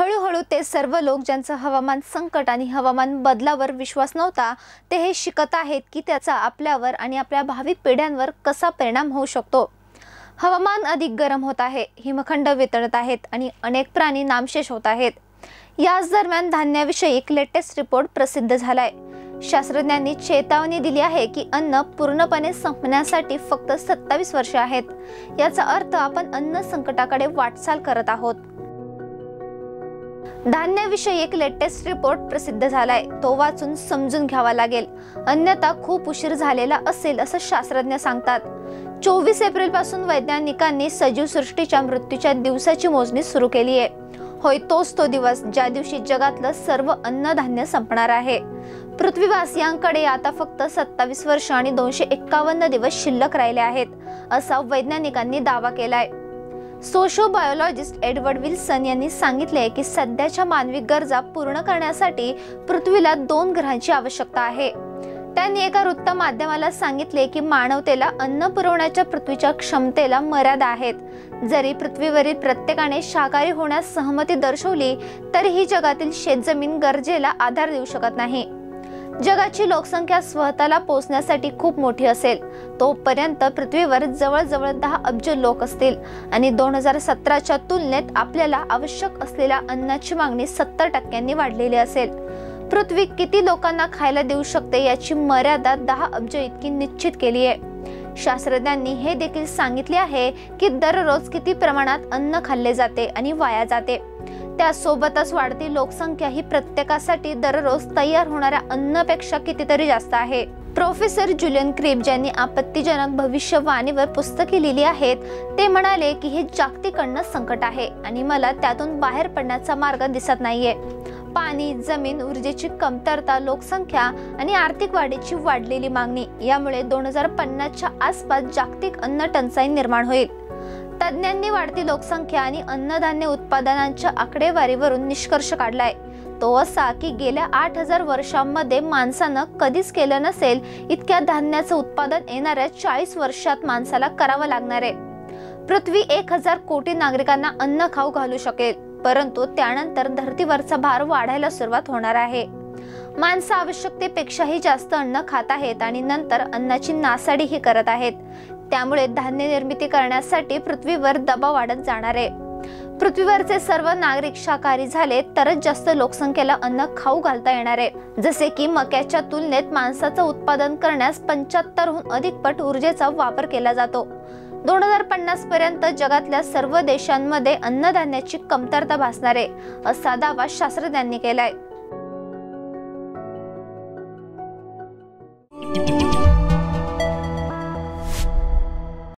हळूहळू ते सर्व लोक ज्यांचं हवामान संकट आणि हवामान बदलावर विश्वास नव्हता ते हे शिकत आहेत की त्याचा आपल्यावर आणि आपल्या भावी पिढ्यांवर कसा परिणाम होऊ शकतो. हवामान अधिक गरम होत आहे हिमखंड वितळत आहेत आणि अनेक प्राणी नामशेष होत आहेत. याच दरम्यान धान्याविषयी एक लेटेस्ट रिपोर्ट प्रसिद्ध झालाय. शास्त्रज्ञांनी चेतावणी दिली आहे की अन्न पूर्णपणे संपण्यासाठी फक्त सत्तावीस वर्षे आहेत. याचा अर्थ आपण अन्न संकटाकडे वाटचाल करत आहोत. धान्याविषयी एक लेटेस्ट रिपोर्ट प्रसिद्ध झालाय. तो वाचून समजून घ्यावा लागेल. अन्यथा खूप उशीर झालेला असेल असं शास्त्रज्ञ सांगतात. चोवीस एप्रिलपासून वैज्ञानिकांनी सजीव सृष्टीच्या मृत्यूच्या दिवसाची मोजणी सुरू केली आहे. होय तोच तो दिवस ज्या दिवशी जगातलं सर्व अन्नधान्य संपणार आहे. पृथ्वीवासियांकडे आता फक्त सत्तावीस वर्ष आणि दोनशे एक्कावन्न दिवस शिल्लक राहिले आहेत असा वैज्ञानिकांनी दावा केलाय. सोशोबायोलॉजिस्ट एडवर्ड विल्सन यांनी सांगितले की सध्याच्या मानवी गरजा पूर्ण करण्यासाठी पृथ्वीला दोन ग्रहांची आवश्यकता आहे. त्यांनी एका वृत्त माध्यमाला सांगितले की मानवतेला अन्न पुरवण्याच्या पृथ्वीच्या क्षमतेला मर्यादा आहेत. जरी पृथ्वीवरील प्रत्येकाने शाकाहारी होण्यास सहमती दर्शवली तरीही जगातील शेतजमीन गरजेला आधार देऊ शकत नाही. जगाची लोकसंख्या स्वतःला पोचण्यासाठी खूप मोठी असेल. तोपर्यंत पृथ्वीवर जवळजवळ दहा अब्ज लोक असतील. आणि दोन हजार सतराच्या तुलनेत आपल्याला आवश्यक असलेल्या अन्नाची मागणी सत्तर टक्क्यांनी वाढलेली असेल. पृथ्वी किती लोकांना खायला देऊ शकते याची मर्यादा दहा अब्ज इतकी निश्चित केली आहे. शास्त्रज्ञांनी हे देखील सांगितले आहे की दररोज किती प्रमाणात अन्न खाल्ले जाते आणि वाया जाते. त्यासोबतच वाढती लोकसंख्या ही प्रत्येकासाठी दररोज तयार होणाऱ्या अन्नपेक्षा कितीतरी जास्त आहे. प्रोफेसर जुलियन क्रिप ज्यांनी आपत्तीजनक भविष्यवाणीवर पुस्तके लिहिली आहेत ते म्हणाले की हे जागतिक अन्न संकट आहे आणि मला त्यातून बाहेर पडण्याचा मार्ग दिसत नाहीये. पाणी जमीन ऊर्जेची कमतरता लोकसंख्या आणि आर्थिक वाढीची वाढलेली मागणी यामुळे दोन हजार पन्नासच्या आसपास जागतिक अन्न टंचाई निर्माण होईल. तज्ज्ञांनी वाढती लोकसंख्या आणि अन्नधान्य उत्पादनांच्या आकडेवारीवरून निष्कर्ष काढलाय. तो असा की गेल्या आठ हजार वर्षांमध्ये माणसानं कधीच केलं नसेल इतक्या धान्याचं उत्पादन येणाऱ्या चाळीस वर्षात माणसाला करावं लागणार आहे. पृथ्वी एक हजार कोटी नागरिकांना अन्न खाऊ घालू शकेल परंतु त्यानंतर धर्तीवरचा भार वाढायला सुरुवात होणार आहे. माणसं आवश्यकतेपेक्षाही जास्त अन्न खात आहेत आणि नंतर अन्नाची नासाडीही करत आहेत. त्यामुळे धान्य निर्मिती करण्यासाठी पृथ्वीवर दबाव वाढत जाणार आहे. पृथ्वीवरचे सर्व नागरिक शाकाहारी झाले तरच जास्त लोकसंख्येला अन्न खाऊ घालता येणार आहे. जसे की मक्याच्या तुलनेत मांसाचं उत्पादन करण्यास पंच्याहत्तरहून अधिक पट ऊर्जेचा वापर केला जातो. दोन हजार पन्नास पर्यंत जगातल्या सर्व देशांमध्ये अन्नधान्याची कमतरता भासणार आहे असा दावा शास्त्रज्ञांनी केलाय.